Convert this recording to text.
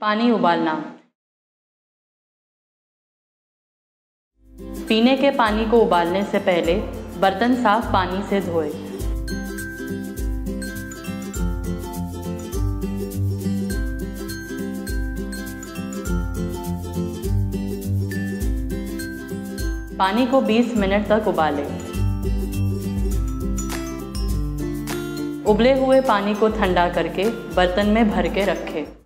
पानी उबालना। पीने के पानी को उबालने से पहले बर्तन साफ़ पानी से धोए। पानी को 20 मिनट तक उबालें। उबले हुए पानी को ठंडा करके बर्तन में भर के रखें।